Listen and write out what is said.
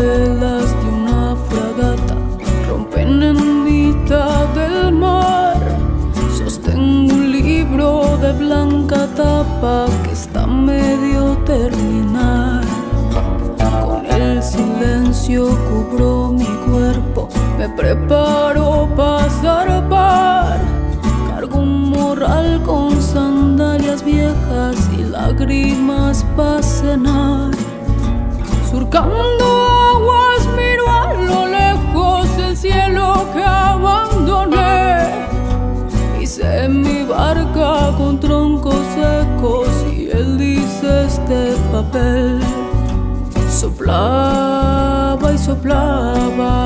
velas de una fragata rompen en mitad del mar. Sostengo un libro de blanca tapa que está medio terminar. Con el silencio cubro mi cuerpo, me preparo para zarpar. Cargo un morral con sandalias viejas y lágrimas para cenar. Papel. Soplaba y soplaba